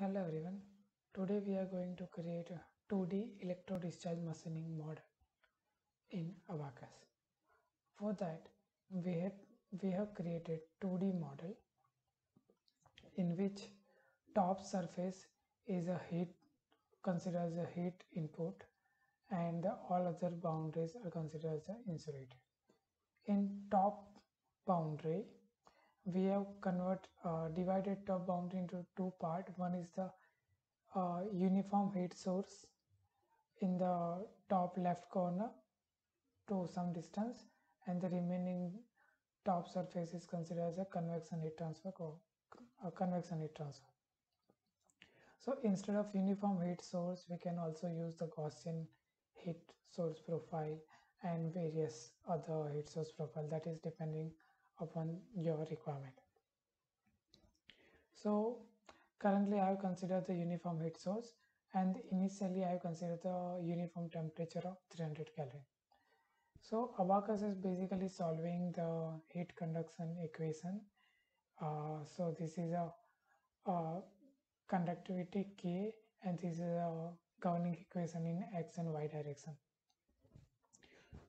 Hello everyone. Today we are going to create a 2D electro discharge machining model in Abaqus. For that we have we have created 2D model in which top surface is a heat considered as a heat input and all other boundaries are considered as insulated. In top boundary we have convert uh, divided top boundary into two part. One is the uh, uniform heat source in the top left corner to some distance and the remaining top surface is considered as a convection heat transfer a convection heat transfer. So instead of uniform heat source we can also use the gaussian heat source profile and various other heat source profile. That is depending upon your requirement. So currently I have considered the uniform heat source and initially I have considered the uniform temperature of 300 Kelvin. So Abaqus is basically solving the heat conduction equation. Uh, so this is a, a, conductivity K and this is a governing equation in X and Y direction.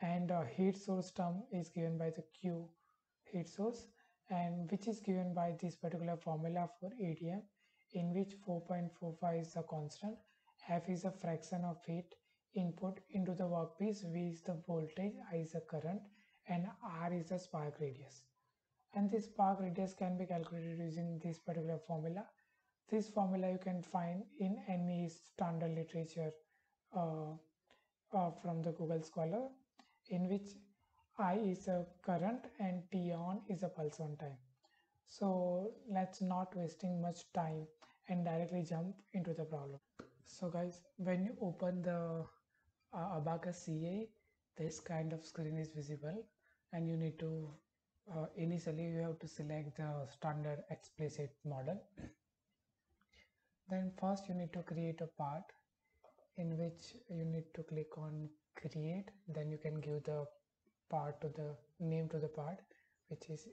And heat source term is given by the Q heat source and which is given by this particular formula for EDM in which 4.45 is the constant, F is a fraction of heat input into the workpiece, V is the voltage, I is the current and R is the spark radius. And this spark radius can be calculated using this particular formula. This formula you can find in any standard literature uh, uh, from the Google Scholar in which I is a current and T on is a pulse on time. So let's not wasting much time and directly jump into the problem. So guys, when you open the uh, Abaqus CA, this kind of screen is visible and you need to uh, initially you have to select the standard explicit model. then first you need to create a part in which you need to click on create then you can give the part to the name to the part which is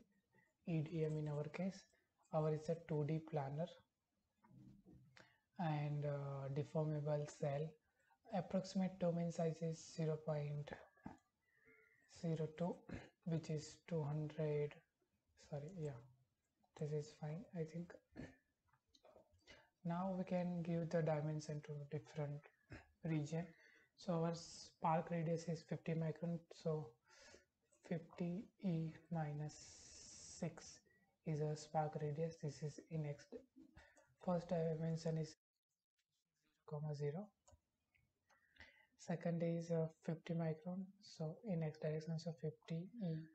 EDM in our case. Our is a 2D planar and uh, deformable cell. Approximate domain size is 0 0.02 which is 200 sorry yeah this is fine I think. Now we can give the dimension to different region. So our spark radius is 50 micron so 50 e minus 6 is a spark radius. This is in x first dimension is 0 comma 0 second is uh, 50 micron. So in x direction so 50 e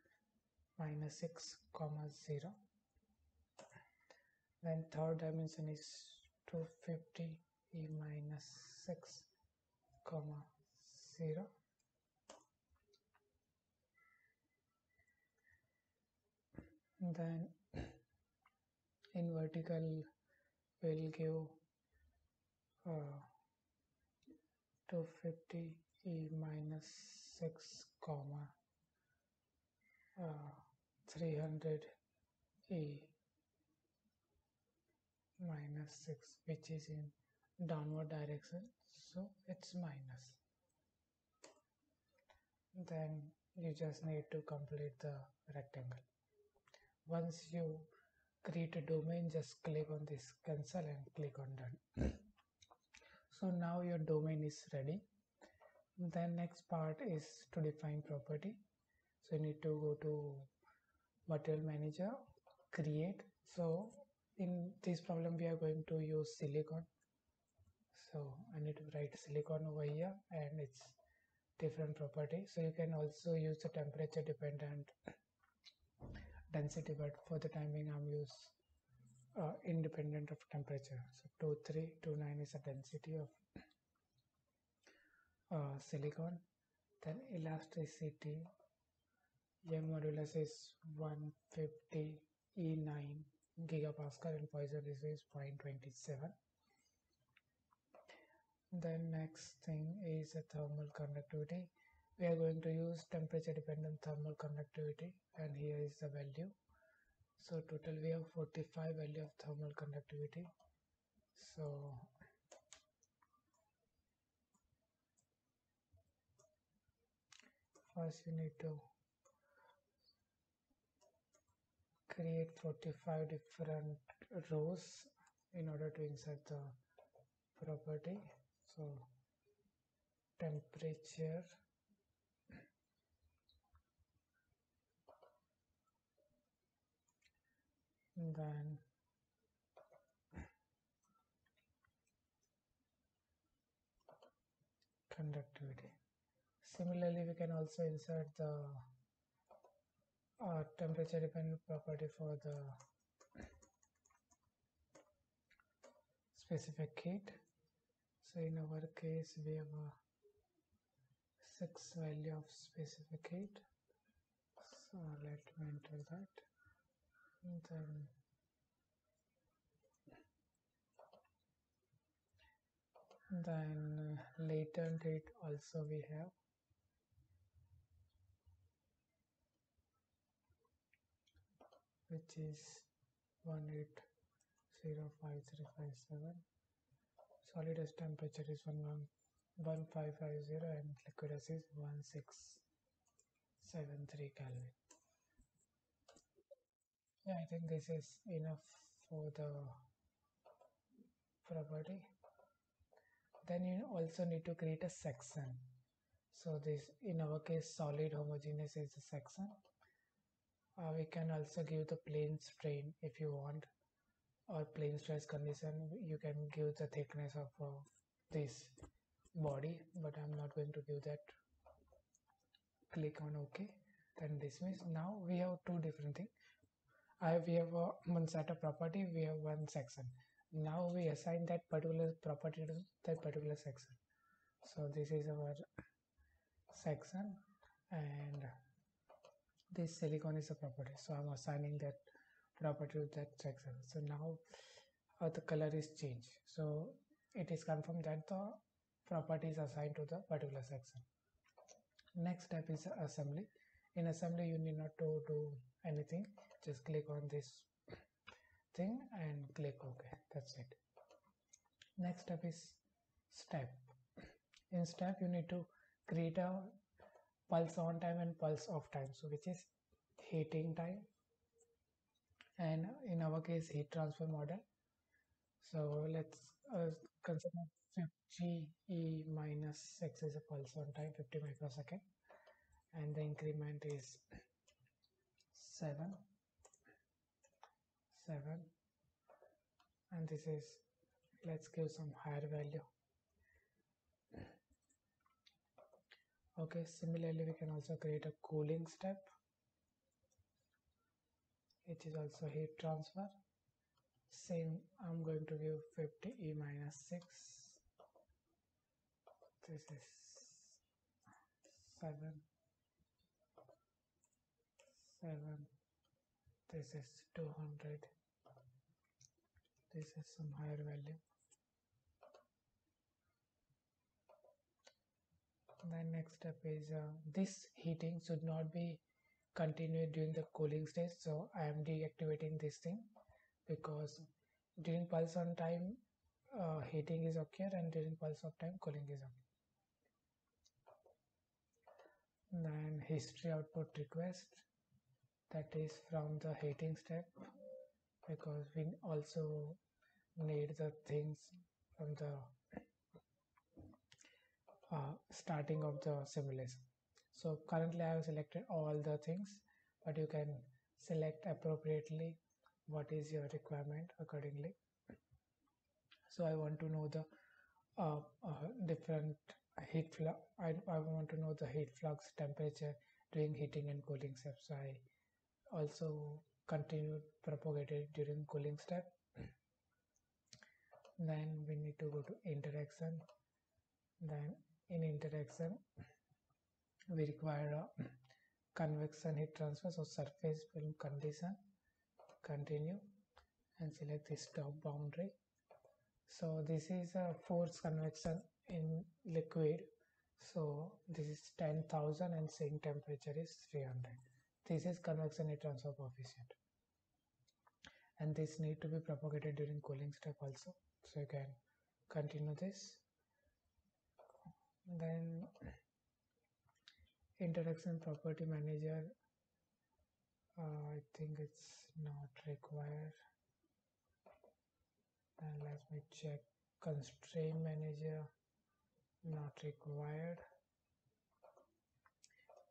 minus 6 comma 0 then third dimension is 250 e minus 6 comma 0 then in vertical we'll give uh, 250 e minus 6 comma uh, 300 e minus 6 which is in downward direction. So it's minus. Then you just need to complete the rectangle once you create a domain just click on this cancel and click on done. Hmm. So now your domain is ready. Then next part is to define property. So you need to go to material manager create. So in this problem we are going to use silicon. So i need to write silicon over here and it's different property. So you can also use the temperature dependent density but for the time being I'm use uh, independent of temperature. So 2329 is the density of uh, silicon. Then elasticity Young modulus is 150 E9 gigapascal and Poisson is 0.27 then next thing is a thermal conductivity we are going to use temperature dependent thermal conductivity and here is the value. So total we have 45 value of thermal conductivity. So first you need to create 45 different rows in order to insert the property. So temperature then conductivity. Similarly we can also insert the uh, temperature dependent property for the specific heat. So in our case we have a six value of specific heat. So let me enter that and then latent heat also we have. Which is 1805357 solidus temperature is 1550 and liquidus is 1673 kelvin yeah i think this is enough for the property then you also need to create a section. So this in our case solid homogeneous is the section. Uh, we can also give the plane strain if you want or plane stress condition. You can give the thickness of uh, this body but I'm not going to give that. Click on OK then dismiss. Now we have two different things I we have one set of property we have one section. Now we assign that particular property to that particular section. So this is our section and this silicon is a property. So i'm assigning that property to that section. So now uh, the color is changed. So it is confirmed that the property is assigned to the particular section. Next step is assembly. In assembly you need not to do anything just click on this thing and click ok. That's it. Next step is step. In step you need to create a pulse on time and pulse off time. So which is heating time. And in our case heat transfer model. So let's uh, consider 50 e minus x is a pulse on time 50 microsecond. And the increment is 7 7 and this is let's give some higher value. Okay similarly we can also create a cooling step which is also heat transfer. Same i'm going to give 50 e minus 6 this is 7 7 this is 200 this is some higher value. Then next step is uh, this heating should not be continued during the cooling stage so I am deactivating this thing because during pulse on time uh, heating is occur and during pulse of time cooling is occur then history output request that is from the heating step because we also need the things from the uh, starting of the simulation. So currently I have selected all the things but you can select appropriately what is your requirement accordingly. So I want to know the uh, uh, different heat flux I, I want to know the heat flux temperature during heating and cooling steps. So I also continued propagated during cooling step then we need to go to interaction. Then in interaction we require a convection heat transfer. So surface film condition continue and select this top boundary. So this is a force convection in liquid. So this is 10,000 and sink temperature is 300 this is convection heat transfer coefficient. And this need to be propagated during cooling step also so you can continue this. Then interaction property manager. Uh, I think it's not required. And let me check. Constraint manager not required.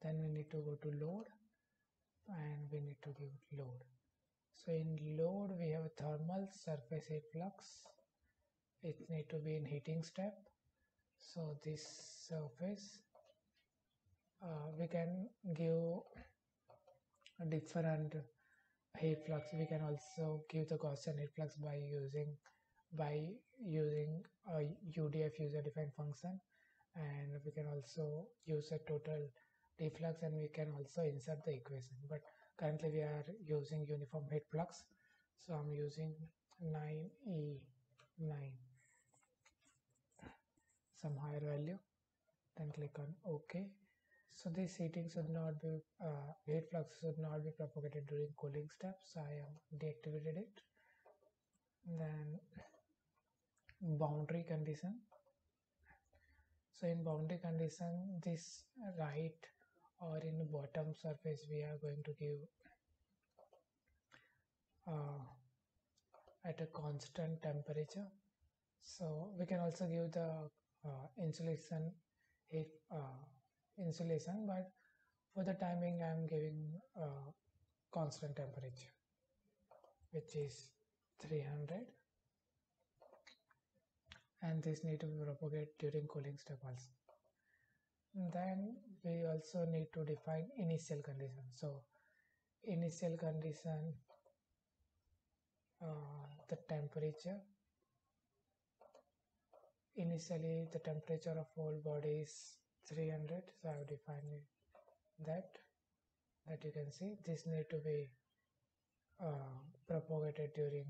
Then we need to go to load and we need to give load. So in load we have a thermal surface heat flux it need to be in heating step. So this surface uh, we can give different heat flux. We can also give the Gaussian heat flux by using by using a UDF user defined function. And we can also use a total deflux and we can also insert the equation. But currently we are using uniform heat flux. So I'm using 9E9 some higher value then click on OK. So this heating should not be uh, heat flux should not be propagated during cooling steps. I have deactivated it. Then boundary condition. So in boundary condition this right or in bottom surface we are going to give uh, at a constant temperature. So we can also give the insulation heat uh, insulation but for the timing I am giving uh, constant temperature which is 300 and this need to be propagated during cooling step also then we also need to define initial condition. So initial condition uh, the temperature initially the temperature of whole body is 300 so I have defined that that you can see. This need to be uh, propagated during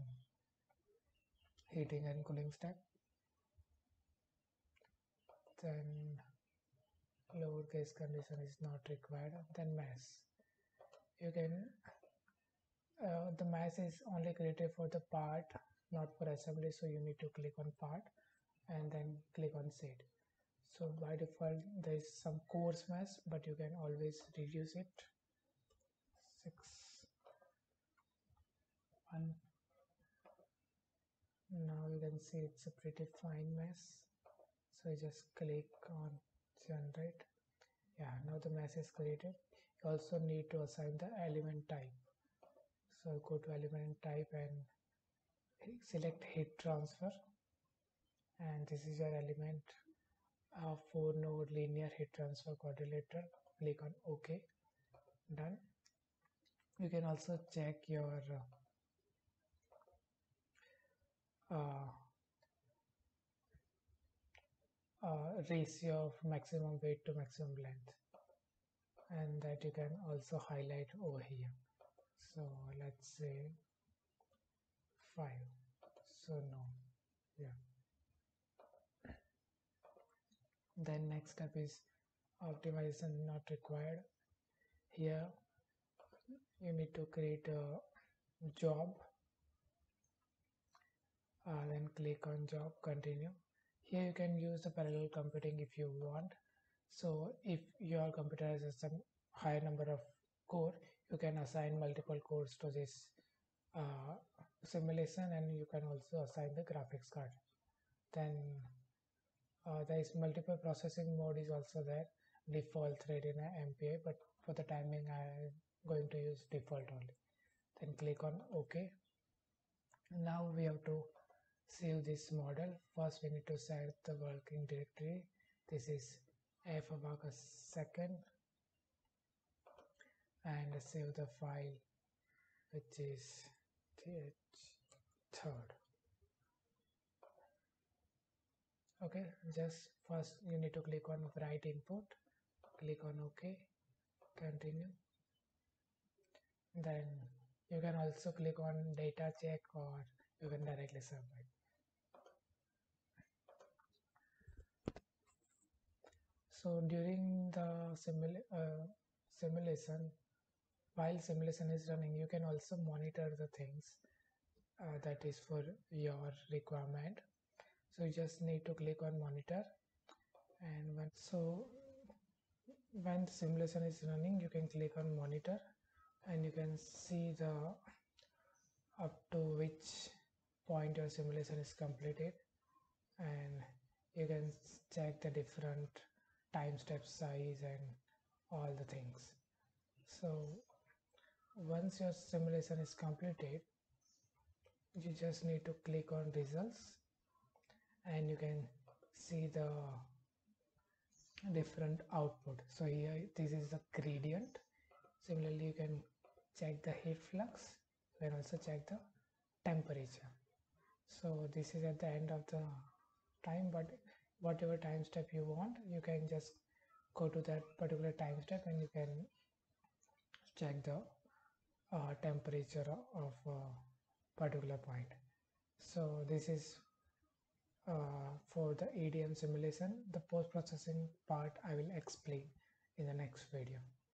heating and cooling step. Then lower case condition is not required then mass. You can uh, the mass is only created for the part not for assembly so you need to click on part and then click on set so by default there is some coarse mass but you can always reduce it. 6 1 now you can see it's a pretty fine mass so just click on generate. Yeah now the mass is created. You also need to assign the element type. So go to element type and select heat transfer and this is your element uh, four node linear heat transfer quadrilateral. Click on ok. Done. You can also check your uh, uh, ratio of maximum weight to maximum length. And that you can also highlight over here. So let's say 5 so no. Yeah then next step is optimization not required. Here you need to create a job. Uh, then click on job continue. Here you can use the parallel computing if you want. So if your computer has some higher number of core you can assign multiple cores to this uh, simulation and you can also assign the graphics card. Then uh, there is multiple processing mode is also there. Default thread in MPI but for the timing I am going to use default only. Then click on OK. Now we have to save this model. First we need to set the working directory. This is f a second. And save the file which is th third okay just first you need to click on write input click on ok continue. Then you can also click on data check or you can directly submit so during the uh, simulation while simulation is running you can also monitor the things uh, that is for your requirement so you just need to click on monitor and when so when the simulation is running you can click on monitor and you can see the up to which point your simulation is completed and you can check the different time step size and all the things. So once your simulation is completed you just need to click on results and you can see the different output. So here this is the gradient. Similarly you can check the heat flux. You can also check the temperature. So this is at the end of the time but whatever time step you want you can just go to that particular time step and you can check the uh, temperature of a particular point. So this is uh, for the EDM simulation the post processing part I will explain in the next video